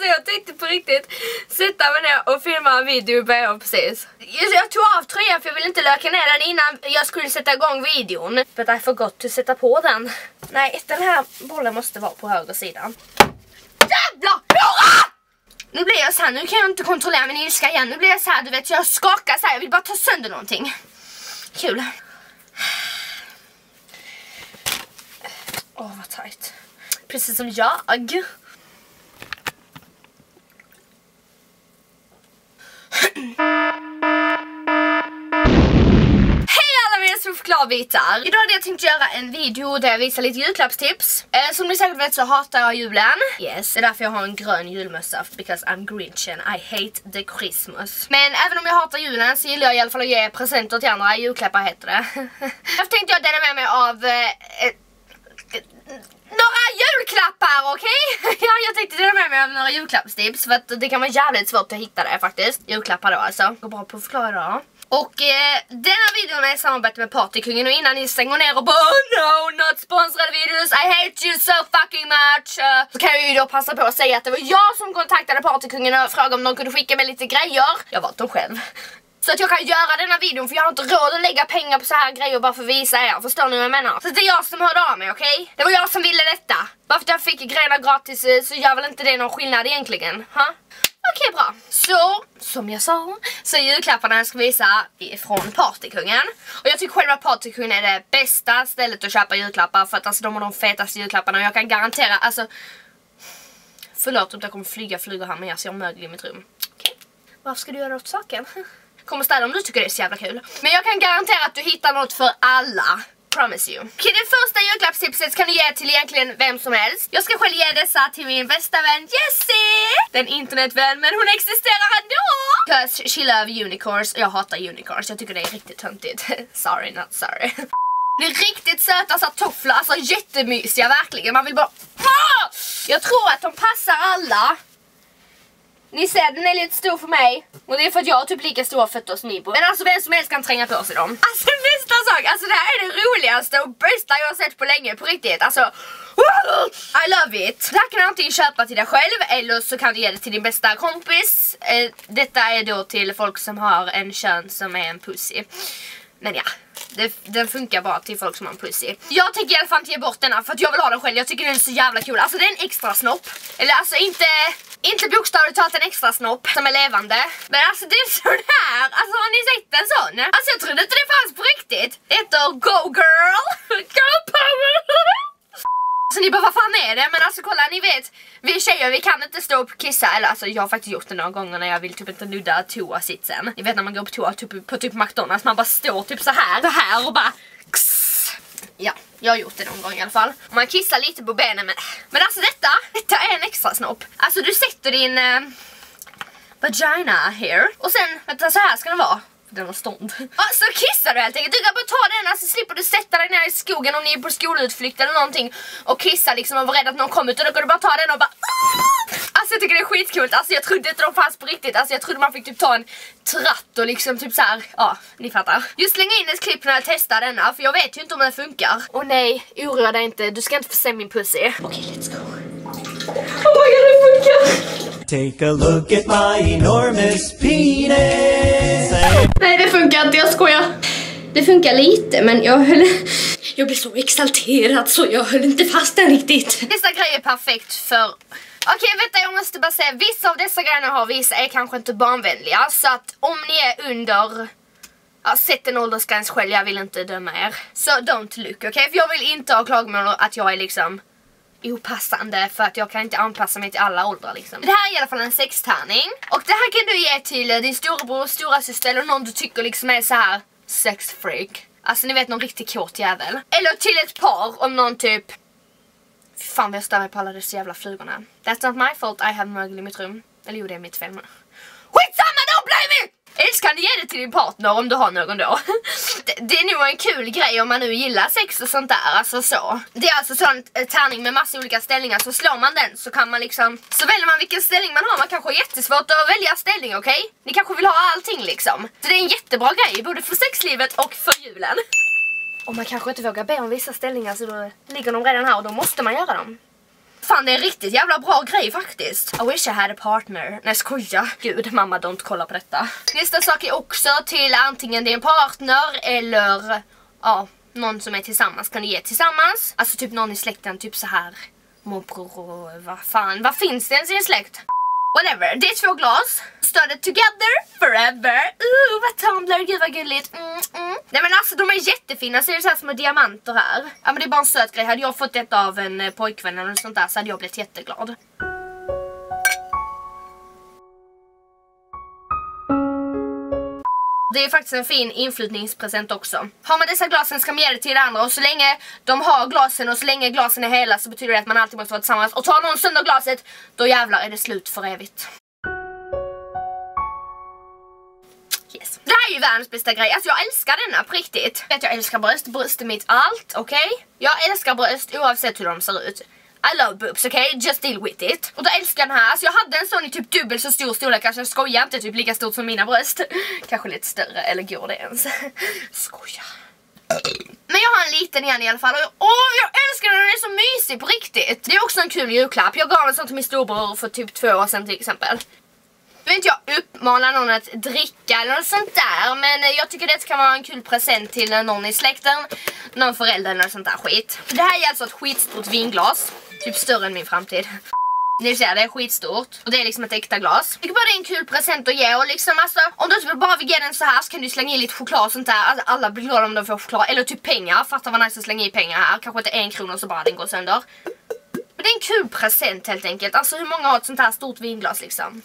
alltså jag tänkte på riktigt sätta mig ner och filma en video i början precis. Jag, tog av tröjan för jag ville inte löka ner den innan jag skulle sätta igång videon. But I forgot att sätta på den. Nej, den här bollen måste vara på höger sidan. Jävla hora! Nu blir jag så här, nu kan jag inte kontrollera min ilska igen. Nu blir jag så här, du vet, jag skakar så här. Jag vill bara ta sönder någonting. Kul. Åh, oh, vad tajt. Precis som jag. Chokladbitar. Idag hade jag tänkt göra en video där jag visar lite julklappstips. Eh, som ni säkert vet så hatar jag julen. Yes, det är därför jag har en grön julmössa. Because I'm grinch and I hate the Christmas. Men även om jag hatar julen så gillar jag i alla fall att ge presenter till andra. Julklappar heter det. Därför tänkte jag dela med mig av... Eh, eh, julklappar, okej? Okay? ja, jag tänkte dela med mig av några julklappstips för att det kan vara jävligt svårt att hitta det faktiskt. Julklappar då alltså. Går bra på att förklara idag. Och eh, denna videon är i samarbete med Partykungen och innan ni stänger ner och bara oh no, not sponsrade videos, I hate you so fucking much. Uh, så kan jag ju då passa på att säga att det var jag som kontaktade Partykungen och frågade om de kunde skicka mig lite grejer. Jag valt dem själv. Så att jag kan göra denna videon för jag har inte råd att lägga pengar på så här grejer bara för att visa er. Förstår ni vad jag menar? Så det är jag som hörde av mig, okej? Okay? Det var jag som ville detta. Bara för att jag fick grejerna gratis eh, så gör väl inte det någon skillnad egentligen? Huh? Okej okay, bra. Så, som jag sa, så är julklapparna jag ska visa ifrån Partykungen. Och jag tycker själva Partykungen är det bästa stället att köpa julklappar för att alltså, de har de fetaste julklapparna och jag kan garantera, alltså Förlåt om det kommer flyga flugor här men jag ser mögel i mitt rum. Okej. Okay. Vad ska du göra åt saken? Kommer städa om du tycker det är så jävla kul. Men jag kan garantera att du hittar något för alla. Promise you. Okej, det första julklappstipset kan du ge till egentligen vem som helst. Jag ska själv ge dessa till min bästa vän Jessie! Den internetvän, men hon existerar ändå! Cause she love unicorns. Jag hatar unicorns, jag tycker det är riktigt töntigt. sorry, not sorry. Det är riktigt söta så tofflor, alltså jättemysiga verkligen. Man vill bara... Ah! Jag tror att de passar alla. Ni ser, den är lite stor för mig. Och det är för att jag har typ lika stora fötter som ni på. Men alltså vem som helst kan tränga på sig dem. Alltså nästa sak, alltså det här är det roligaste och bästa jag har sett på länge, på riktigt. Alltså, I love it. Det här kan du antingen köpa till dig själv eller så kan du ge det till din bästa kompis. Eh, detta är då till folk som har en kön som är en pussy. Men ja, det, den funkar bara till folk som har en pussy. Jag tänker i alla fall inte ge bort denna för att jag vill ha den själv. Jag tycker den är så jävla cool. Alltså det är en extra snopp. Eller alltså inte inte bokstavligt talat en extra snopp som är levande. Men alltså det är sån här. Alltså har ni sett en sån? Alltså jag trodde inte det fanns på riktigt. Det heter Go Girl. Go Power. Så ni bara, vad fan är det? Men alltså kolla, ni vet, vi tjejer vi kan inte stå upp och kissa, eller alltså jag har faktiskt gjort det några gånger när jag vill typ inte nudda toasitsen. Ni vet när man går på toa typ, på typ McDonalds, man bara står typ så här, så här och bara Ja, jag har gjort det någon gång i alla fall. Man kissar lite på benen men... Men alltså detta, detta är en extra snopp. Alltså du sätter din... eh, vagina here. Och sen, vänta så här ska den vara den har stånd. Ja, så kissar du helt enkelt. Du kan bara ta den, alltså slipper du sätta dig ner i skogen om ni är på skolutflykt eller någonting och kissa liksom och vara rädd att någon kommer ut och då kan du bara ta den och bara Aah! Alltså jag tycker det är skitkult, alltså jag trodde inte de fanns på riktigt, alltså jag trodde man fick typ ta en tratt och liksom typ så här, ja ni fattar. Just slänga in ett klipp när jag testar denna för jag vet ju inte om den funkar. Och nej, oroa dig inte, du ska inte få se min pussy. Okej, okay, let's go. Oh my god, det funkar! Take a look at my enormous penis. Nej, det funkar inte, jag skojar. Det funkar lite, men jag höll... Jag blev så exalterad så jag höll inte fast den riktigt. Nästa grej är perfekt för... Okej, okay, vänta, jag måste bara säga. Vissa av dessa grejerna har vissa är kanske inte barnvänliga. Så att om ni är under... Ja, sätt en åldersgräns själv, jag vill inte döma er. Så don't look, okej? Okay? För jag vill inte ha klagomål att jag är liksom opassande för att jag kan inte anpassa mig till alla åldrar liksom. Det här är i alla fall en sextärning. Och det här kan du ge till eh, din storebror, stora syster eller någon du tycker liksom är så här sexfreak. Alltså ni vet någon riktigt kåt jävel. Eller till ett par om någon typ Fan vad jag stör mig på alla dessa jävla flugorna. That's not my fault, I have mögel i mitt rum. Eller jo det är mitt fel men... Skitsamma då blame it! Älskar kan du ge det till din partner om du har någon då. Det, är nog en kul grej om man nu gillar sex och sånt där, alltså så. Det är alltså sån eh, tärning med massa olika ställningar, så slår man den så kan man liksom, så väljer man vilken ställning man har, man kanske har jättesvårt att välja ställning, okej? Okay? Ni kanske vill ha allting liksom. Så det är en jättebra grej, både för sexlivet och för julen. Och man kanske inte vågar be om vissa ställningar så då ligger de redan här och då måste man göra dem. Fan det är en riktigt jävla bra grej faktiskt. I wish I had a partner. Nej skoja. Gud mamma don't kolla på detta. Nästa sak är också till antingen din partner eller ja, någon som är tillsammans kan du ge tillsammans. Alltså typ någon i släkten, typ så här morbror och vad fan, vad finns det ens i en släkt? Whatever, det är två glas. Started together forever. Ooh, vad tumbler, gud vad gulligt. Mm, mm. Nej men alltså de är jättefina, så är det så här små diamanter här. Ja men det är bara en söt grej. Hade jag fått detta av en eh, pojkvän eller något sånt där så hade jag blivit jätteglad. Det är faktiskt en fin inflyttningspresent också. Har man dessa glasen ska man ge det till det andra och så länge de har glasen och så länge glasen är hela så betyder det att man alltid måste vara tillsammans. Och tar någon sönder glaset, då jävlar är det slut för evigt. Yes. Det här är ju världens bästa grej, alltså jag älskar denna på riktigt. Jag älskar bröst, bröst är mitt allt, okej? Okay? Jag älskar bröst oavsett hur de ser ut. I love boobs, okej? Okay? Just deal with it. Och då älskar jag den här. så jag hade en sån i typ dubbel så stor storlek. Alltså jag skojar inte, typ lika stort som mina bröst. Kanske lite större, eller går det ens? Skoja. Men jag har en liten igen i alla fall och åh, jag älskar den, den är så mysig på riktigt. Det är också en kul julklapp. Jag gav en sån till min storbror för typ två år sedan till exempel. Nu vill inte jag uppmana någon att dricka eller något sånt där Men jag tycker det kan vara en kul present till någon i släkten Någon förälder eller något sånt där skit Det här är alltså ett skitstort vinglas Typ större än min framtid. Ni ser, det är skitstort. Och det är liksom ett äkta glas. Jag tycker bara det är en kul present att ge och liksom alltså, om du typ bara vill ge den så här så kan du slänga i lite choklad och sånt där. Alltså, alla blir glada om de får choklad. Eller typ pengar. Fatta vad nice att slänga i pengar här. Kanske inte en krona så bara den går sönder. Men det är en kul present helt enkelt. Alltså hur många har ett sånt här stort vinglas liksom?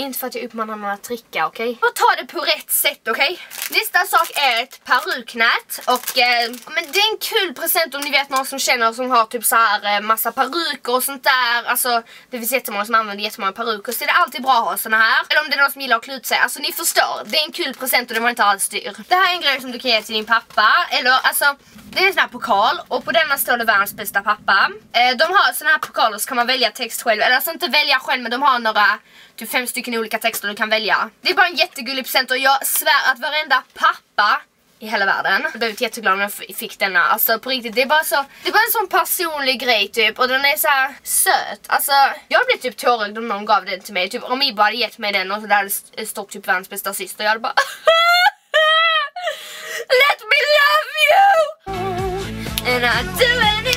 Inte för att jag uppmanar någon att dricka, okej? Okay? Och ta det på rätt sätt, okej? Okay? Nästa sak är ett peruknät. Och eh, men det är en kul present om ni vet någon som känner som har typ så här eh, massa peruker och sånt där. Alltså det finns jättemånga som använder jättemånga peruker. Så det är alltid bra att ha såna här. Eller om det är någon som gillar att klä ut sig. Alltså ni förstår, det är en kul present och det var inte alls dyr. Det här är en grej som du kan ge till din pappa. Eller alltså det är en sån här pokal och på denna står det världens bästa pappa. Eh, de har såna här pokaler så kan man välja text själv. Eller alltså inte välja själv men de har några, typ fem stycken olika texter du kan välja. Det är bara en jättegullig present och jag svär att varenda pappa i hela världen. Jag blev jätteglad när jag fick denna. Alltså på riktigt, det är bara så Det är bara en sån personlig grej typ och den är så här söt. Alltså jag blev typ tårögd om någon gav den till mig. Typ om Ibo hade gett mig den och så där hade stått typ världens bästa syster. Jag hade bara Let me love you! And I do it you!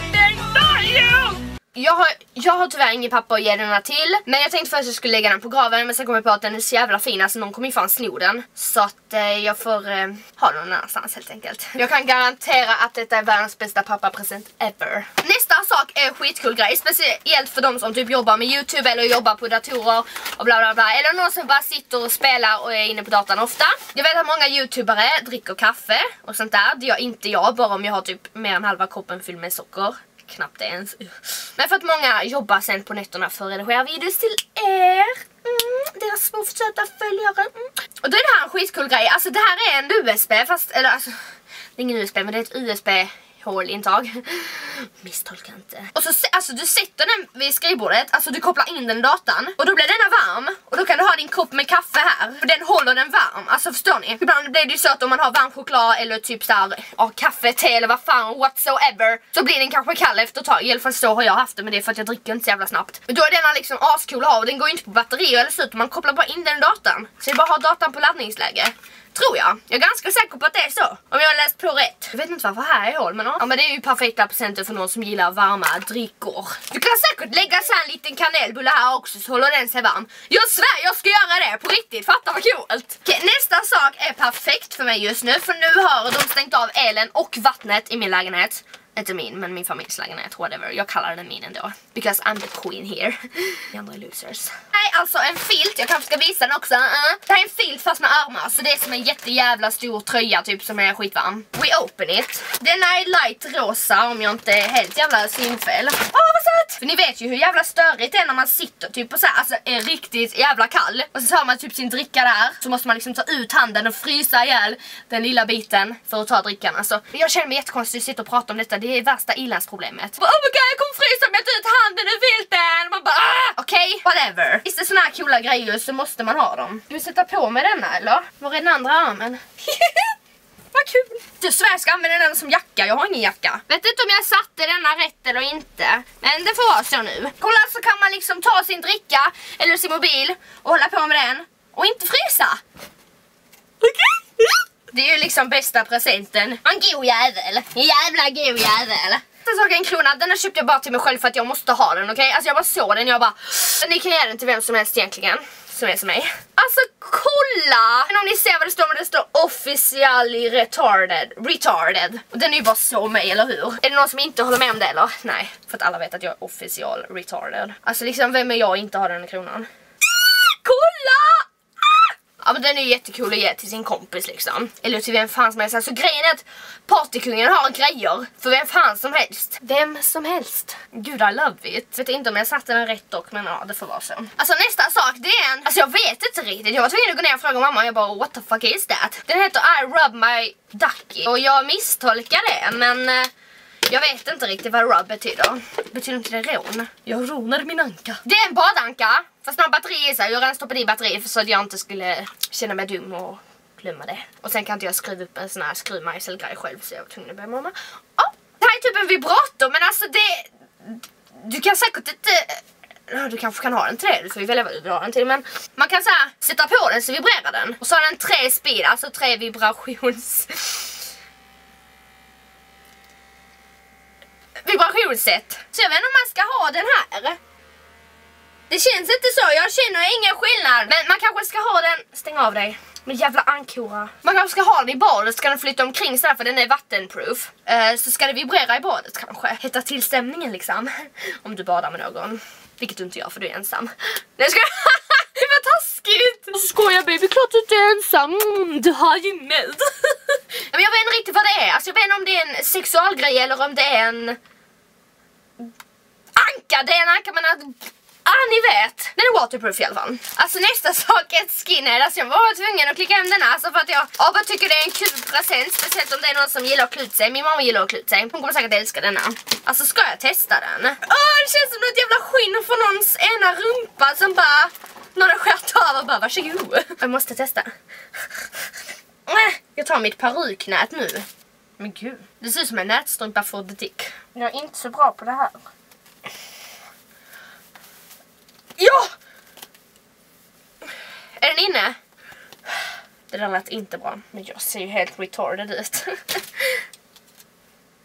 Jag har, jag har tyvärr ingen pappa att ge denna till Men jag tänkte först att jag skulle lägga den på graven Men sen kom jag på att den är så jävla fin Alltså någon kommer ju fan sno den. Så att eh, jag får eh, ha den någon annanstans helt enkelt. Jag kan garantera att detta är världens bästa pappapresent ever. Nästa sak är skitkul grej Speciellt för de som typ jobbar med Youtube Eller jobbar på datorer och bla bla bla Eller någon som bara sitter och spelar och är inne på datorn ofta. Jag vet att många youtubare dricker kaffe och sånt där Det gör inte jag Bara om jag har typ mer än halva kroppen fylld med socker knappt ens. Men för att många jobbar sen på nätterna för att redigera videos till er. Mm, deras små söta följare. Mm. Och då är det här en skitcool grej. Alltså det här är en USB fast, eller alltså, det är ingen USB men det är ett USB hålintag. Misstolka inte. Och så alltså du sätter den vid skrivbordet, alltså du kopplar in den i datan och då blir denna varm och då kan du ha din kopp med kaffe här för den håller den varm. Alltså förstår ni? Ibland blir det ju så att om man har varm choklad eller typ såhär, ja kaffe, te eller vad fan whatsoever så blir den kanske kall efter ett tag. I alla fall så har jag haft det men det är för att jag dricker inte så jävla snabbt. Men då är denna liksom ascool att ha och den går ju inte på batteri eller så utan man kopplar bara in den i datan. Så det är bara att ha datan på laddningsläge. Tror jag. Jag är ganska säker på att det är så. Om jag har läst på rätt. Jag vet inte varför här är hål men ja men det är ju perfekta presenter för någon som gillar varma drickor. Du kan säkert lägga så en liten kanelbulle här också så håller den sig varm. Jag svär jag ska göra det på riktigt. Fatta vad coolt. Okej, nästa sak är perfekt för mig just nu för nu har de stängt av elen och vattnet i min lägenhet. Inte min, men min familjs lägenhet, whatever. Jag kallar den min ändå. Because I'm the queen here. Ni andra är losers. Nej, alltså en filt. Jag kanske ska visa den också. Uh. Det här är en filt fast med armar. Så det är som en jättejävla stor tröja typ som är skitvarm. We open it. Den är light rosa om jag inte är helt jävla synfel. Åh, oh, vad söt! För ni vet ju hur jävla störigt det är när man sitter typ på så här, alltså är riktigt jävla kall. Och så tar man typ sin dricka där. Så måste man liksom ta ut handen och frysa ihjäl den lilla biten för att ta drickan. Alltså, jag känner mig jättekonstig att sitta och prata om detta det är värsta ilandsproblemet. Oh my god, jag kommer frysa om jag tar ut handen ur filten! Man bara ah! Okej, okay, whatever. Visst är såna här coola grejer så måste man ha dem. Ska vi sätta på med denna eller? Var är den andra armen? vad kul! Du svär jag ska använda den som jacka, jag har ingen jacka. Vet inte om jag satte denna rätt eller inte. Men det får vara så nu. Kolla så kan man liksom ta sin dricka eller sin mobil och hålla på med den. Och inte frysa. Okej? Det är ju liksom bästa presenten. En god jävel. En jävla god jävel. Den saken klona, den köpte jag bara till mig själv för att jag måste ha den, okej? Okay? Alltså jag bara såg den och jag bara... Ni kan ge den till vem som helst egentligen som är som mig. Alltså kolla! Men om ni ser vad det står, men det står officially retarded. Retarded. Och den är ju bara så mig, eller hur? Är det någon som inte håller med om det eller? Nej, för att alla vet att jag är official retarded. Alltså liksom, vem är jag inte har den kronan? Ja men den är jättekul att ge till sin kompis liksom. Eller till vem fan som helst. Alltså grejen är att partykungen har grejer för vem fan som helst. Vem som helst. Gud I love it. Vet inte om jag satte den rätt dock men ja det får vara så. Alltså nästa sak det är en, alltså jag vet inte riktigt. Jag var tvungen att gå ner och fråga mamma och jag bara what the fuck is that? Den heter I rub my ducky och jag misstolkar det men eh, jag vet inte riktigt vad rub betyder. Betyder inte det rån? Jag rånade min anka. Det är en badanka. Fast den har batteri i sig. Jag redan stoppat i batteri för så att jag inte skulle känna mig dum och glömma det. Och sen kan inte jag skruva upp en sån här skruvmejselgrej själv så jag var tvungen att be mamma. Ja, det här är typ en vibrator men alltså det... Du kan säkert inte... Du kanske kan ha den till det, du får ju välja vad du vill ha den till men man kan säga sätta på den så vibrerar den. Och så har den tre speed, alltså tre vibrations vibrationssätt. Så jag vet inte om man ska ha den här. Det känns inte så, jag känner ingen skillnad. Men man kanske ska ha den, stäng av dig. Men jävla ankora. Man kanske ska ha den i badet, ska den flytta omkring sådär för den är vattenproof. Uh, så ska det vibrera i badet kanske. Hetta till stämningen liksom. Om du badar med någon. Vilket du inte gör för du är ensam. Nej ska Det var taskigt! Skojar baby, klart du inte är ensam. Mm, du har ju med. Men jag vet inte riktigt vad det är. Alltså jag vet inte om det är en sexualgrej eller om det är en anka, det är en anka men att... Ah, ni vet! Den är waterproof i alla fall. Alltså nästa sak är ett skinhead. Alltså jag var tvungen att klicka hem den här. Alltså för att jag ja, bara tycker det är en kul present. Speciellt om det är någon som gillar att klä sig. Min mamma gillar att klä sig. Hon kommer säkert älska denna. Alltså ska jag testa den? Åh, oh, det känns som ett jävla skinn från någons ena rumpa som bara... Någon har skärt av och bara varsågod. Jag måste testa. Jag tar mitt peruknät nu. Men gud, det ser ut som en nätstrumpa för dick. Jag är inte så bra på det här. Ja! Är den inne? Det där lät inte bra. Men jag ser ju helt retarded ut.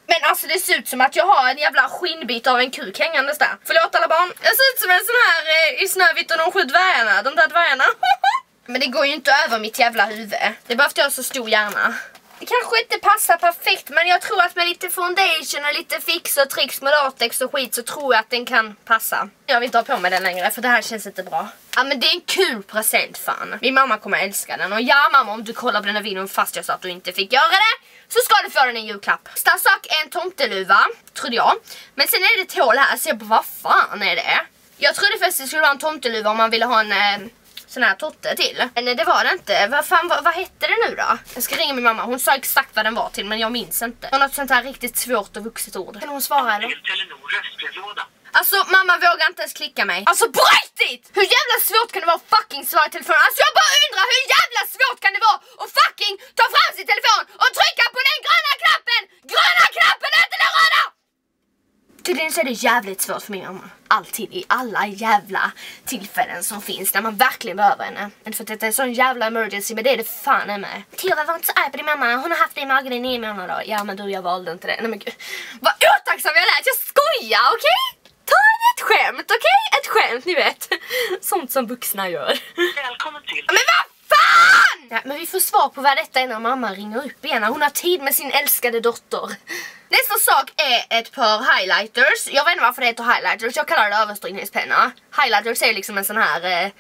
Men alltså det ser ut som att jag har en jävla skinnbit av en kuk hängandes där. Förlåt alla barn. Jag ser ut som en sån här eh, i Snövit och de sju dvärgarna. De där dvärgarna. Men det går ju inte över mitt jävla huvud. Det är bara för att jag har så stor hjärna. Det kanske inte passar perfekt men jag tror att med lite foundation och lite fix och tricks med latex och skit så tror jag att den kan passa. Jag vill inte ha på mig den längre för det här känns inte bra. Ja men det är en kul present fan. Min mamma kommer älska den och ja mamma om du kollar på den här videon fast jag sa att du inte fick göra det så ska du få den i julklapp. Nästa sak är en tomteluva, trodde jag. Men sen är det ett hål här så jag bara vad fan är det? Jag trodde först det skulle vara en tomteluva om man ville ha en eh, sån här totte till. Men det var det inte. Vad fan, vad, vad hette det nu då? Jag ska ringa min mamma. Hon sa exakt vad den var till men jag minns inte. Något sånt här riktigt svårt och vuxet ord. Kan hon svara eller? Alltså mamma vågar inte ens klicka mig. Alltså på riktigt! Hur jävla svårt kan det vara att fucking svara i telefon? Alltså jag bara undrar hur jävla svårt kan det vara att fucking ta fram sin telefon och trycka på den gröna knappen! Gröna knappen! Tydligen så är det jävligt svårt för min mamma. Alltid, i alla jävla tillfällen som finns när man verkligen behöver henne. Inte för att det är sån jävla emergency, men det är det fan är med. Tiva var inte så arg på din mamma, hon har haft det i magen i nio månader. Ja men du, jag valde inte det. Nej men gud. Vad otacksam jag lät, jag skojar, okej? Okay? Ta ett skämt, okej? Okay? Ett skämt, ni vet. Sånt som vuxna gör. Välkommen till. Men vad fan! Ja, men vi får svar på vad detta är när mamma ringer upp igen. Hon har tid med sin älskade dotter. Nästa sak är ett par highlighters. Jag vet inte varför det heter highlighters, jag kallar det överstrykningspenna. Highlighters är liksom en sån här eh,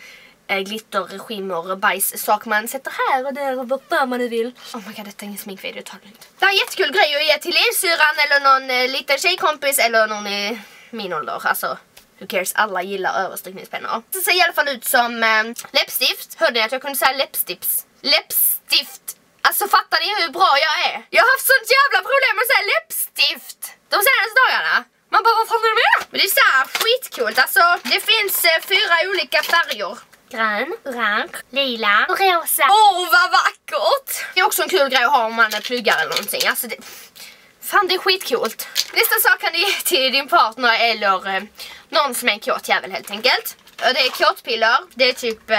eh glitter, skimmer, bajs sak man sätter här och där och var man nu vill. Oh my god, detta är ingen sminkvideo, ta det lugnt. Det är en jättekul grej att ge till lillsyrran eller någon eh, liten tjejkompis eller någon i min ålder. Alltså, who cares, alla gillar överstrykningspennor. Det ser i alla fall ut som eh, läppstift. Hörde ni att jag kunde säga läppstift? Läppstift Alltså fattar ni hur bra jag är? Jag har haft sånt jävla problem med säga läppstift de senaste dagarna. Man bara, vad fan är det med? Men det är såhär skitcoolt, alltså det finns eh, fyra olika färger. grön, orange, lila och rosa. Åh oh, vad vackert! Det är också en kul grej att ha om man pluggar eller någonting. Alltså det... Fan det är skitcoolt. Nästa sak kan du ge till din partner eller eh, någon som är en kåt jävel helt enkelt. Och det är kåtpiller, det är typ eh,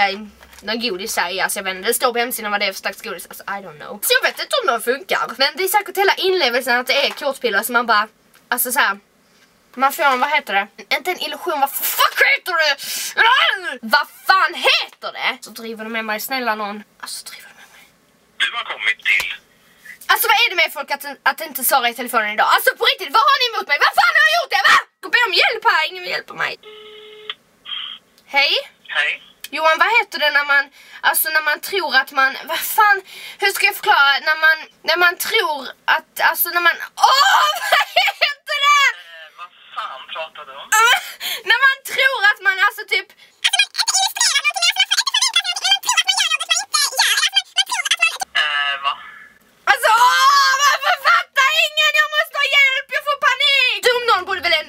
någon godis här i, alltså jag vet inte, det står på hemsidan vad det är för slags godis, alltså I don't know. Så jag vet inte om de funkar, men det är säkert hela inlevelsen att det är kåtpiller så man bara, alltså så här, man får en, vad heter det? Inte en illusion, vad fuck heter det? Vad fan heter det? Så driver de med mig, snälla någon. Alltså driver de med mig. Du har kommit till... Alltså vad är det med folk att, att inte Sara i telefonen idag? Alltså på riktigt, vad har ni emot mig? Vad fan har jag gjort det? Va? Jag ber om hjälp här, ingen vill hjälpa mig. Hej? Hej. Johan, vad heter det när man, alltså när man tror att man, vad fan, hur ska jag förklara, när man, när man tror att, alltså när man, åh, vad heter det? Eh, vad fan pratar du om? när man tror att man, alltså typ, Eh, alltså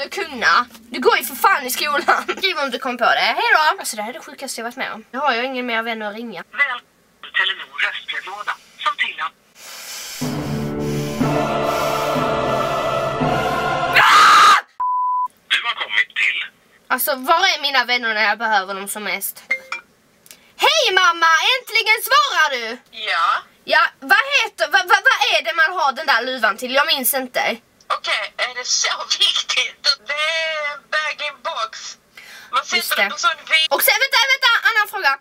kunna? Du går ju för fan i skolan. Skriv om du kom på det, hej då! Alltså det här är det sjukaste jag varit med om. Nu har jag ingen mer vän att ringa. Väl Telenor röstbrevlåda som tillhör... Du har kommit till... Alltså var är mina vänner när jag behöver dem som mest? Hej mamma! Äntligen svarar du! Ja? Ja, vad heter, vad, vad, vad är det man har den där luvan till? Jag minns inte. Okej, är det så viktigt? Det är bag-in-box. Man Just sätter det. på sån vid... Och sen, vänta, vänta, annan fråga.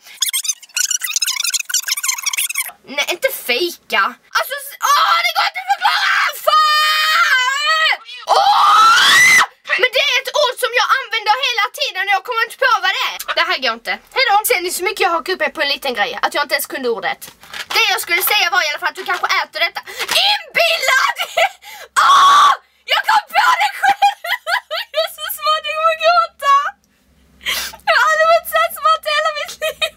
Nej, inte fika. Alltså, åh, det går inte att förklara! Fan! Åh! Men det är ett ord som jag använder hela tiden och jag kommer inte på vad det är. Det här går inte. Hejdå! Ser ni så mycket jag hakar upp mig på en liten grej? Att jag inte ens kunde ordet. Det jag skulle säga var i alla fall att du kanske äter detta. Inbillad! Åh! Jag kom på det själv! Jag är så smart, jag kommer gråta. Jag har aldrig varit så smart i hela mitt liv.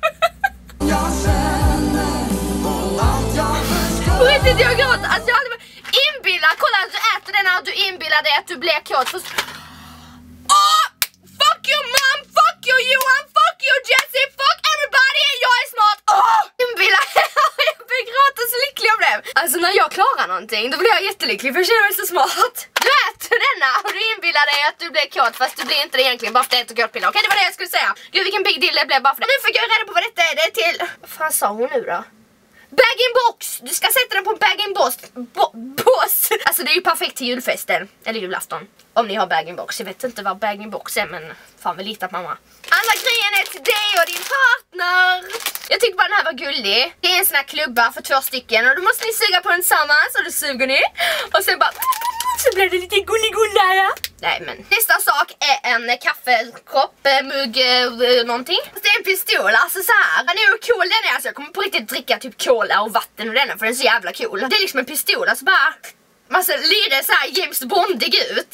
På riktigt, jag gråter. Alltså jag har aldrig Inbilla, kolla kolla du äter den när du inbillar dig att du blir kåt. För... Åh! Fuck you mom, fuck you Johan, fuck you Jessie, fuck everybody, jag är smart! Åh! Inbillad, jag börjar gråta så lycklig jag blev. Alltså när jag klarar någonting då blir jag jättelycklig för jag känner mig så smart. Du äter denna och du inbillar dig att du blir kåt fast du blir inte det egentligen bara för att du äter kåtpiller. Okej det var det jag skulle säga. Gud vilken big deal det blev bara för det. Nu fick jag reda på vad detta är, det är till... Vad fan sa hon nu då? Bag-in-box! Du ska sätta den på en bag-in-box. Bo- Bås! Alltså det är ju perfekt till julfesten. Eller julafton. Om ni har bag-in-box. Jag vet inte vad bag-in-box är men fan vi litar på mamma. Andra grejen är till dig och din partner. Jag tyckte bara den här var gullig. Det är en sån här klubba för två stycken och då måste ni suga på den tillsammans och då suger ni. Och sen bara så blir det lite gulligulla. Nej men nästa sak är en kaffekopp, eh, mugg, eh, någonting. Det är en pistol, alltså så här. Den är ju cool den är, alltså jag kommer på riktigt dricka typ cola och vatten och denna för den är så jävla cool. Det är liksom en pistol, alltså bara Man ser så här James Bondig ut.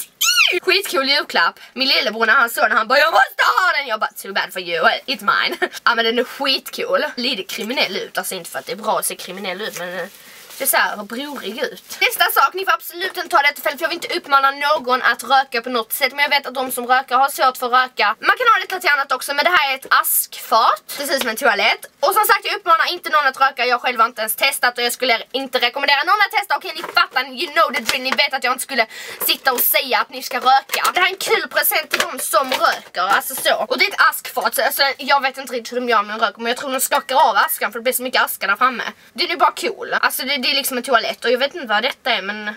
Skitcool julklapp. Min lillebror när han såg den han bara jag måste ha den. Jag bara too bad for you, it's mine. ja men den är skitcool. Lite kriminell ut, alltså inte för att det är bra att se kriminell ut men eh, det ser så här brorig ut. Nästa sak, ni får absolut inte ta det för jag vill inte uppmana någon att röka på något sätt. Men jag vet att de som röker har svårt för att röka. Man kan ha detta till annat också men det här är ett askfat. Precis som en toalett. Och som sagt jag uppmanar inte någon att röka. Jag själv har inte ens testat och jag skulle inte rekommendera någon att testa. Okej ni fattar, you know the drill. Ni vet att jag inte skulle sitta och säga att ni ska röka. Det här är en kul present till de som röker. Alltså så. Och det är ett askfat. Så, alltså, jag vet inte riktigt hur de gör med en rök. Men jag tror de skakar av askan för det blir så mycket aska där framme. Den är bara cool. Alltså det, det är liksom en toalett och jag vet inte vad detta är men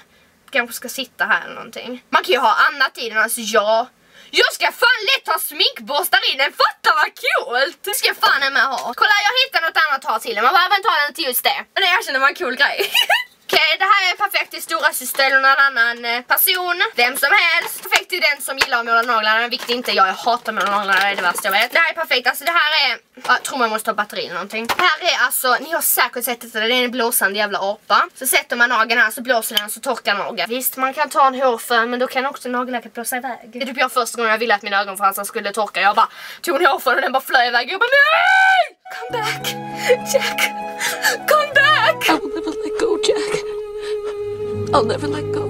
kanske ska sitta här eller någonting. Man kan ju ha annat i den, alltså ja. Jag ska fan lätt ha sminkborstar i den, fatta vad coolt! Det ska jag fan med ha. Kolla jag hittade något annat att ha till den, man behöver inte ha den till just det. Men det erkänner var en cool grej. Okej, det här är perfekt till stora syster eller någon annan eh, person. Vem som helst. Perfekt till den som gillar att måla naglarna. Vilket inte jag, jag hatar att måla naglarna, det är det värsta jag vet. Det här är perfekt, alltså det här är... Jag tror man måste ha batteri eller någonting. Det Här är alltså, ni har säkert sett detta, det är en blåsande jävla apa. Så sätter man nageln här så blåser den och så torkar nageln. Visst, man kan ta en hårfön men då kan också nagellacket blåsa iväg. Det är typ jag första gången jag ville att mina ögonfransar skulle torka. Jag bara tog en hårfön och den bara flög iväg. Jag bara nej! Come back! Jack! Come back! I will never let go, Jack. I'll never let go.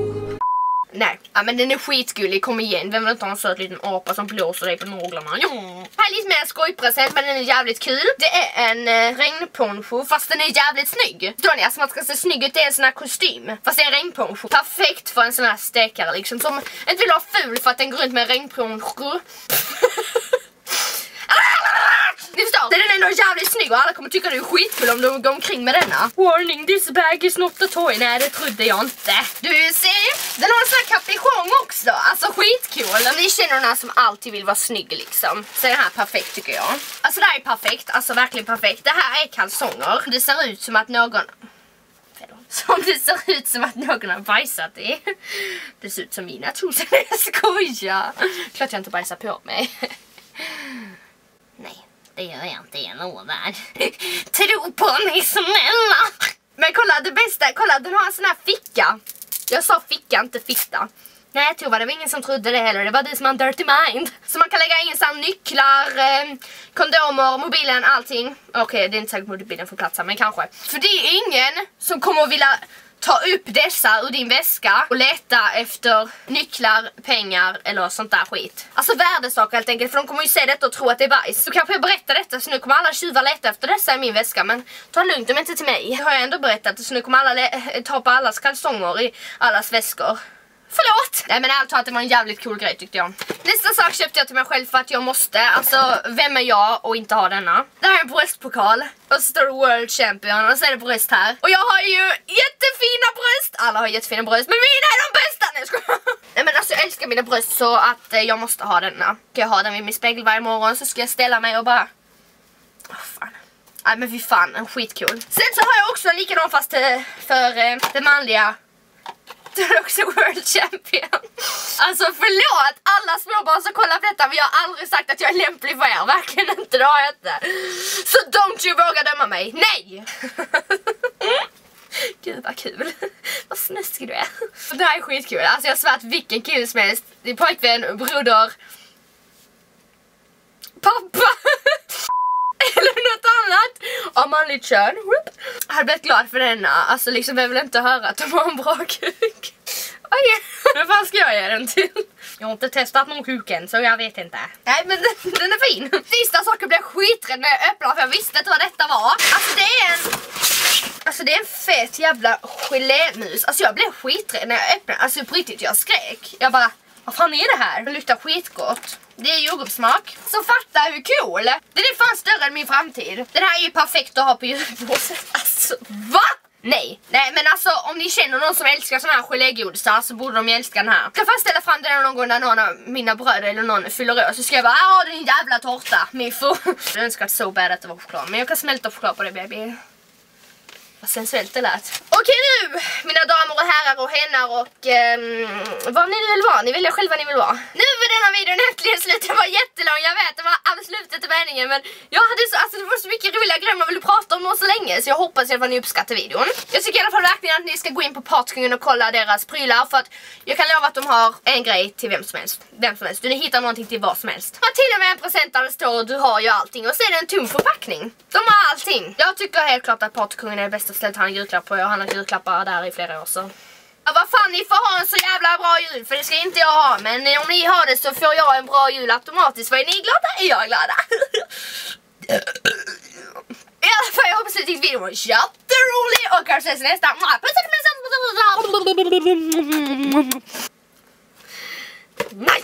nej. Ja men den är skitgullig, kom igen. Vem vill inte ha en söt liten apa som blåser dig på naglarna? Ja. Här är lite mer skojpresent men den är jävligt kul. Det är en eh, regnponcho fast den är jävligt snygg. Förstår ni? Alltså man ska se snygg ut, det är en sån här kostym. Fast det är en regnponcho. Perfekt för en sån här stekare liksom. Som inte vill vara ful för att den går runt med en regnponcho. Ni förstår, den är ändå jävligt snygg och alla kommer tycka det är skitkul om de går omkring med denna. Warning, this bag is not a toy. Nej, det trodde jag inte. Du ser, den har en sån här caprichon också. Alltså skitcool. Ni känner den här som alltid vill vara snygg liksom. Så den här perfekt tycker jag. Alltså det här är perfekt, alltså verkligen perfekt. Det här är kalsonger. Det ser ut som att någon... Som det ser ut som att någon har bajsat i. Det ser ut som mina trosor. Jag skojar. Klart jag inte bajsar på mig. Nej, det gör jag inte, jag lovar. Tro på mig snälla! Men kolla det bästa, kolla den har en sån här ficka. Jag sa ficka, inte fitta. Nej Tova, det var ingen som trodde det heller. Det var du som har en dirty mind. Så man kan lägga in så nycklar, eh, kondomer, mobilen, allting. Okej, okay, det är inte säkert mobilen får plats här, men kanske. För det är ingen som kommer att vilja ta upp dessa ur din väska och leta efter nycklar, pengar eller sånt där skit. Alltså värdesaker helt enkelt, för de kommer ju se detta och tro att det är bajs. Så kanske jag berättar detta så nu kommer alla tjuvar leta efter dessa i min väska. Men ta lugnt, de är inte till mig. Det har jag ändå berättat så nu kommer alla ta på allas kalsonger i allas väskor. Förlåt! Nej men ärligt talat det var en jävligt cool grej tyckte jag. Nästa sak köpte jag till mig själv för att jag måste. Alltså vem är jag och inte ha denna? Det här är en bröstpokal. Och så står det World Champion och så är det bröst här. Och jag har ju jättefina bröst! Alla har jättefina bröst men mina är de bästa! Nej, jag Nej men alltså jag älskar mina bröst så att eh, jag måste ha denna. Ska jag ha den vid min spegel varje morgon så ska jag ställa mig och bara... Åh oh, fan. Nej men fy fan, en skitcool. Sen så har jag också en likadan fast eh, för eh, det manliga du är också world champion. Alltså förlåt alla småbarn som kollar på detta men jag har aldrig sagt att jag är lämplig för er. Verkligen inte, det har jag inte. Så don't you våga döma mig. Nej! Gud vad kul. vad snuskig du är. Det här är skitkul. Alltså jag svär att vilken kille som helst. Din pojkvän, broder. Pappa! Eller något annat av manligt kön. Jag hade blivit glad för denna. Alltså liksom jag vill inte höra att de har en bra kuk. Oj, vem fan ska jag ge den till? Jag har inte testat någon kuk än så jag vet inte. Nej men den, den är fin. Sista saken blev skiträdd när jag öppnade för jag visste inte vad detta var. Alltså det är en... Alltså det är en fet jävla gelémus. Alltså jag blev skiträdd när jag öppnade. Alltså på riktigt jag skrek. Jag bara, vad fan är det här? Det luktar skitgott. Det är jordgubbssmak. Så fatta hur cool! Den är fan större än min framtid. Den här är ju perfekt att ha på julbordet. Alltså, va? Nej, nej men alltså om ni känner någon som älskar såna här gelégodisar så borde de ju älska den här. Jag kan fan ställa fram den någon gång när någon av mina bröder eller någon fyller år så ska jag bara ah din jävla tårta, miffo. Jag önskar så bad att det var choklad men jag kan smälta choklad på det baby. Vad sensuellt det lät. Okej nu, mina damer och herrar och hennar och um, vad ni vill vara. Ni väljer själva vad ni vill vara. Nu är denna videon äntligen slut. Den var jättelång, jag vet. Det var absolut inte meningen. Men jag hade så, alltså, det var så mycket roliga grejer man ville prata om så länge. Så jag hoppas att ni uppskattar videon. Jag tycker i alla fall verkligen att ni ska gå in på Partykungen och kolla deras prylar. För att jag kan lova att de har en grej till vem som helst. Vem som helst. Du hittar någonting till vad som helst. Och till och med en present där det står du har ju allting. Och så är det en tom förpackning. De har allting. Jag tycker helt klart att Partykungen är det stället han har julklapp på. Jag har handlat julklappar där i flera år så. Ja, vad fan, ni får ha en så jävla bra jul för det ska inte jag ha. Men om ni har det så får jag en bra jul automatiskt. Vad är ni glada? Är jag glada? I alla fall, jag hoppas att ni tyckte videon var jätterolig och kanske ses nästa. Puss och kram! Nej!